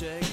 check